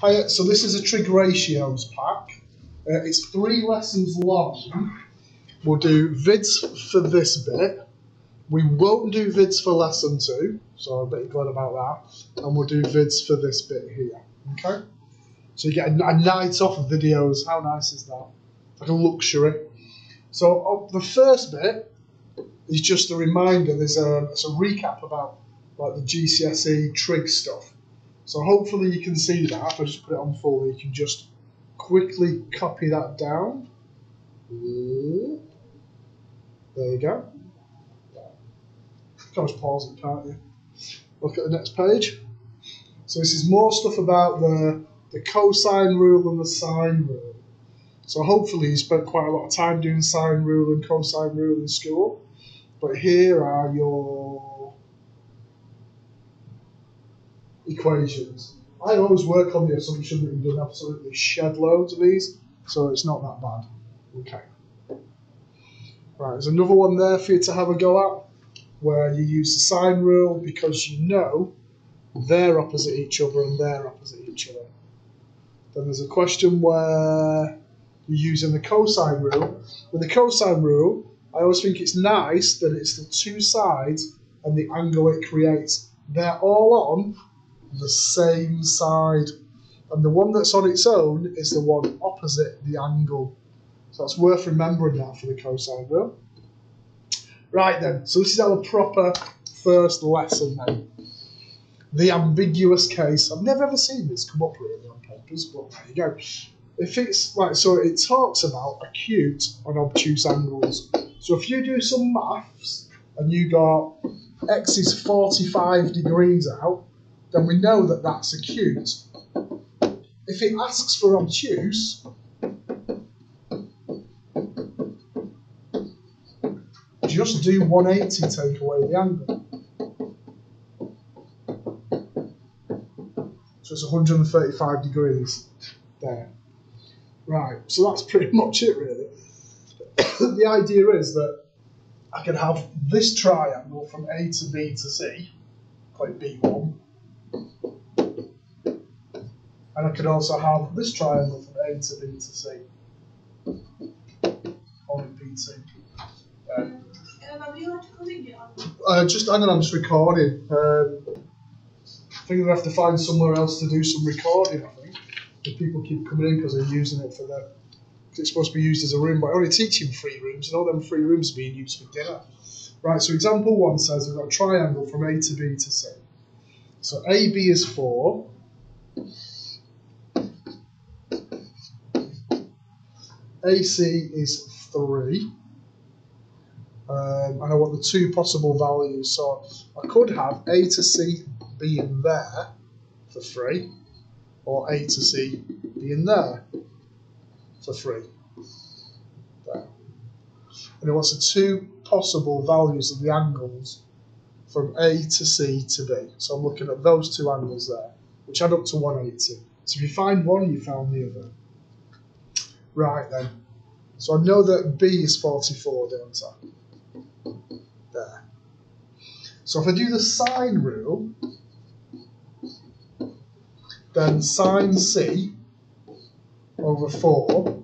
Hi, so this is a trig ratios pack. Uh, it's three lessons long. We'll do vids for this bit. We won't do vids for lesson two, so I'm a bit glad about that. And we'll do vids for this bit here. Okay? So you get a, a night off of videos. How nice is that? Like a luxury. So uh, the first bit is just a reminder. There's a, it's a recap about like the GCSE trig stuff. So hopefully you can see that. If I just put it on full, you can just quickly copy that down. There you go. You can always pause it, can't you? Look at the next page. So this is more stuff about the, the cosine rule and the sine rule. So hopefully you spent quite a lot of time doing sine rule and cosine rule in school. But here are your equations. I always work on the assumption that you done absolutely shed loads of these, so it's not that bad. Okay. Right, there's another one there for you to have a go at, where you use the sine rule because you know they're opposite each other and they're opposite each other. Then there's a question where you're using the cosine rule. With the cosine rule, I always think it's nice that it's the two sides and the angle it creates. They're all on the same side. And the one that's on its own is the one opposite the angle. So it's worth remembering that for the cosine rule. Right then, so this is our proper first lesson then. The ambiguous case. I've never ever seen this come up really on papers, but there you go. If it's like so, it talks about acute and obtuse angles. So if you do some maths and you got x is 45 degrees out, then we know that that's acute. If it asks for obtuse, just do 180 take away the angle. So it's 135 degrees there. Right, so that's pretty much it really. the idea is that I can have this triangle from A to B to C, call B1, and I could also have this triangle from A to B to C, it B2. Um, uh, just hang on, I'm just recording. Um, I think I have to find somewhere else to do some recording. I think if people keep coming in because they're using it for the. It's supposed to be used as a room, but I only teach in free rooms, and all them free rooms are being used for dinner. Right. So example one says we've got a triangle from A to B to C. So AB is four. AC is three. Um, and I want the two possible values. So I could have A to C being there for free, or A to C being there for free. There. And it wants the two possible values of the angles from A to C to B. So I'm looking at those two angles there, which add up to 180. So if you find one, you found the other. Right then. So I know that B is 44, don't I? There. So if I do the sine rule, then sine C over 4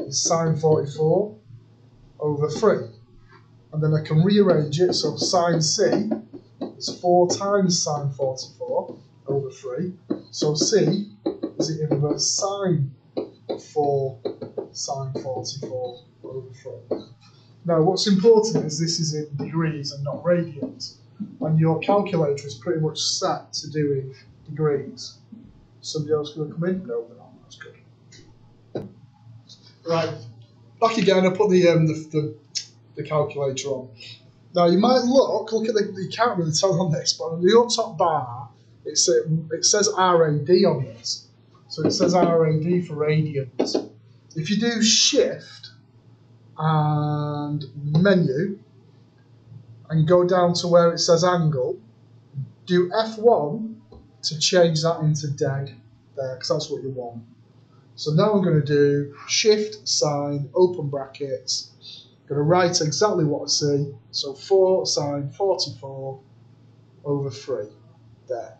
is sine 44 over 3. And then I can rearrange it, so sine C is 4 times sine 44 over 3. So C is the inverse sine 4 sine 44 over 3. Now, what's important is this is in degrees and not radians, and your calculator is pretty much set to do doing degrees. Somebody else going to come in? No, they're not. That's good. Right, back again. I put the, um, the, the the calculator on. Now you might look, look at the, you can't really tell on this, but on the top bar, it, say, it says RAD on this. So it says RAD for radians. If you do shift and menu and go down to where it says angle, do F1 to change that into deg there, because that's what you want. So now I'm going to do shift, sine open brackets, I'm going to write exactly what I see. So 4 sine 44 over 3 there.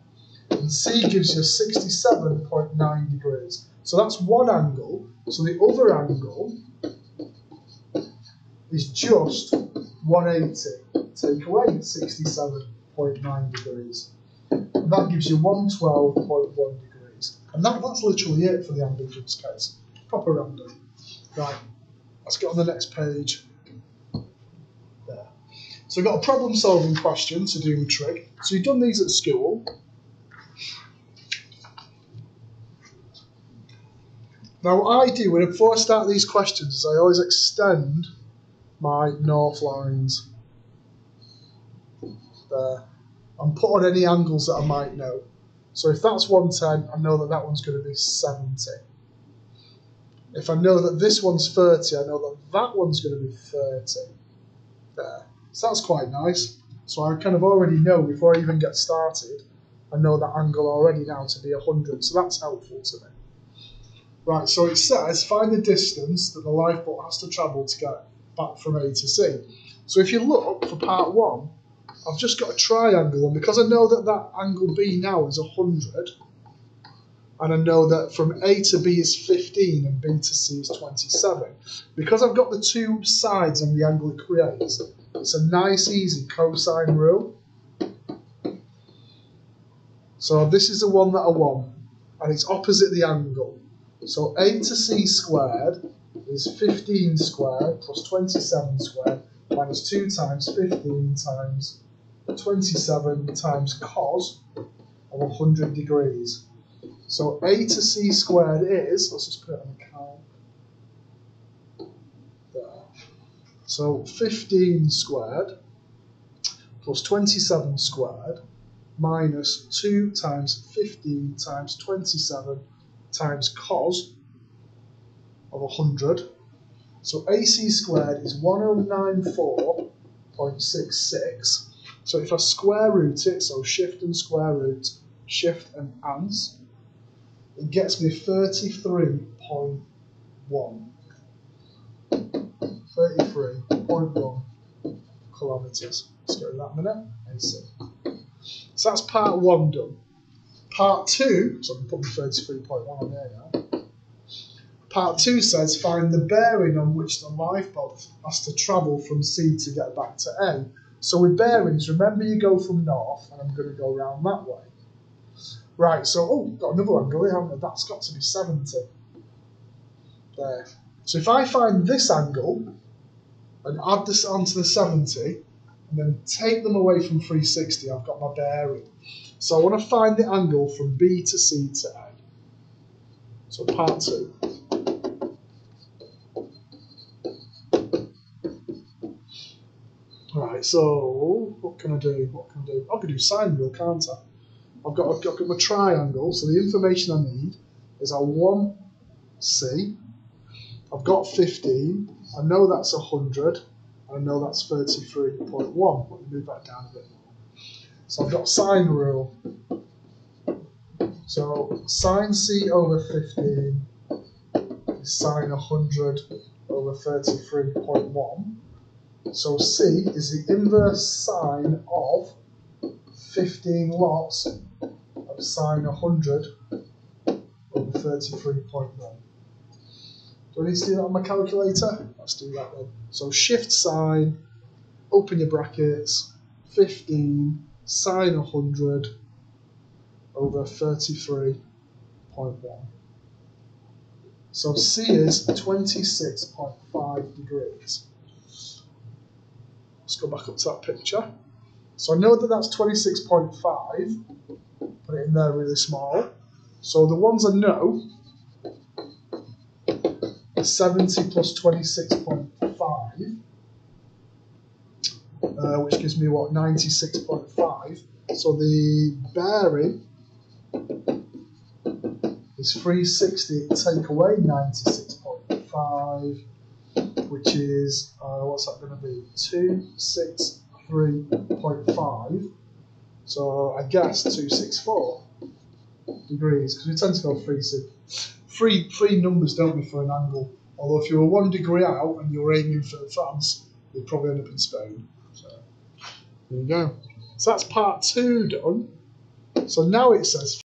And C gives you 67.9 degrees. So that's one angle. So the other angle is just 180. Take away 67.9 degrees. And that gives you 112.1 degrees. And that, that's literally it for the ambiguous case. Proper random. Right, let's get on the next page. There. So we've got a problem solving question to do with trig. So you've done these at school. Now what I do when before I start these questions is I always extend my north lines there and put on any angles that I might know. So if that's 110, I know that that one's going to be 70. If I know that this one's 30, I know that that one's going to be 30. There. So that's quite nice. So I kind of already know before I even get started, I know that angle already now to be 100. So that's helpful to me. Right, so it says find the distance that the lifeboat has to travel to get back from A to C. So if you look for part one, I've just got a triangle, and because I know that that angle B now is 100, and I know that from A to B is 15 and B to C is 27, because I've got the two sides and the angle it creates, it's a nice, easy cosine rule. So this is the one that I want, and it's opposite the angle. So a to c squared is 15 squared plus 27 squared minus 2 times 15 times 27 times cos of 100 degrees. So a to c squared is, let's just put it on the calc. There. So 15 squared plus 27 squared minus 2 times 15 times 27 times cos of 100. So AC squared is 1094.66. So if I square root it, so shift and square root, shift and ans, it gets me 33.1. 33.1 kilometres. Let's go in that minute. and AC. So that's part one done. Part two, so I'm putting 33.1 on there now. Part two says find the bearing on which the lifeboat has to travel from C to get back to A. So with bearings, remember you go from north, and I'm going to go around that way. Right, so, oh, got another angle here, haven't I? That's got to be 70. There. So if I find this angle, and add this onto the 70, and then take them away from 360, I've got my bearing. So I want to find the angle from B to C to A. So part two. Right, so what can I do? What can I do? I can do sine rule, can't I? I've got, I've got my triangle, so the information I need is I want C. I've got 15. I know that's 100. I know that's 33.1. Let me move that down a bit more. So I've got sine rule. So sine c over 15 is sine 100 over 33.1. So c is the inverse sine of 15 lots of sine 100 over 33.1. Do I need to do that on my calculator? Let's do that then. So shift sine, open your brackets, 15 sine 100 over 33.1. So C is 26.5 degrees. Let's go back up to that picture. So I know that that's 26.5. Put it in there really small. So the ones I know are 70 plus 26.5 uh, which gives me what 96.5. So the bearing is 360. Take away 96.5, which is uh, what's that going to be? 263.5. So I guess 264 degrees because we tend to go three, three, three numbers, don't we, for an angle. Although if you were one degree out and you were aiming for France, you'd probably end up in Spain. There you go. So that's part two done. So now it says